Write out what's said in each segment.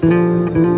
Música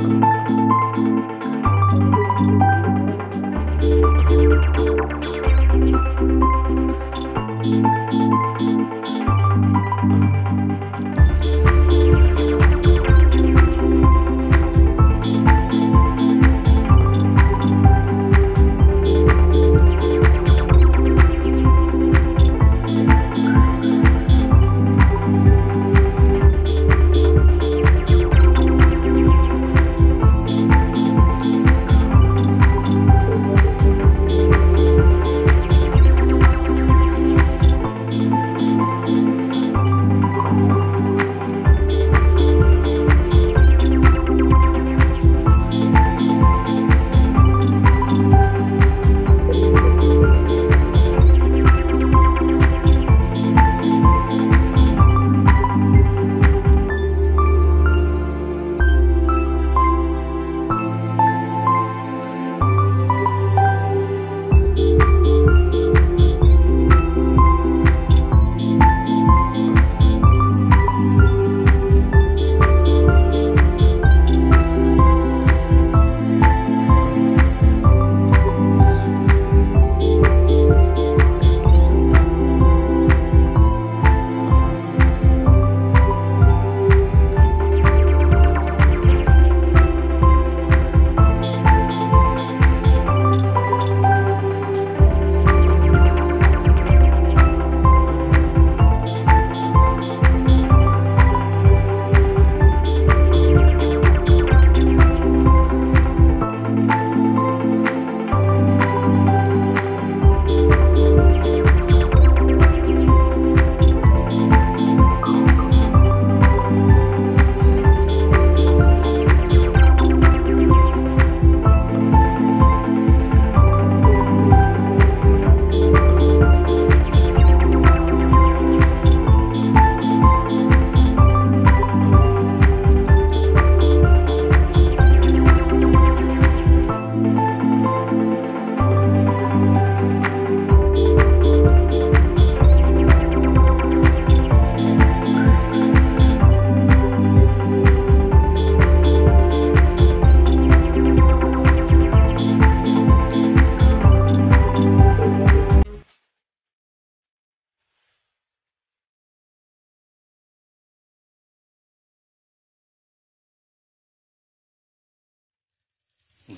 Música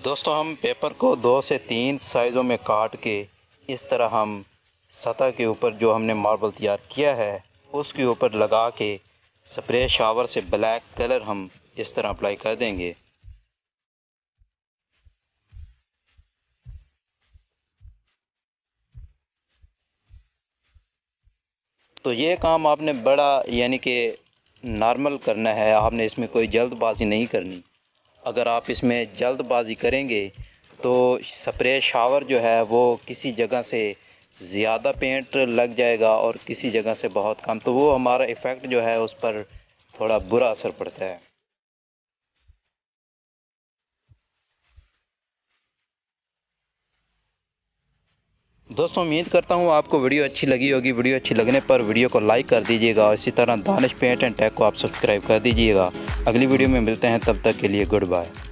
دوستو، ہم پیپر کو دو سے تین سائزوں میں کاٹ کے اس طرح ہم سطح کے اوپر جو ہم نے ماربل تیار کیا ہے، اس کے اوپر لگا کے سپرے شاور سے بلیک کلر ہم اس طرح اپلائی کر دیں گے۔ تو یہ کام آپ نے بڑا یعنی کہ نارمل کرنا ہے، آپ نے اس میں کوئی جلد بازی نہیں کرنی۔ اگر آپ اس میں جلد بازی کریں گے تو سپرے شاور جو ہے وہ کسی جگہ سے زیادہ پینٹ لگ جائے گا اور کسی جگہ سے بہت کم، تو وہ ہمارا ایفیکٹ جو ہے اس پر تھوڑا برا اثر پڑتا ہے۔ دوستوں امید کرتا ہوں آپ کو ویڈیو اچھی لگی ہوگی۔ ویڈیو اچھی لگنے پر ویڈیو کو لائک کر دیجیے گا اسی طرح دانش پینٹ اینڈ ٹیک کو آپ سبسکرائب کر دیجیے گا۔ اگلی ویڈیو میں ملتے ہیں، تب تک کے لیے گڈ بائے۔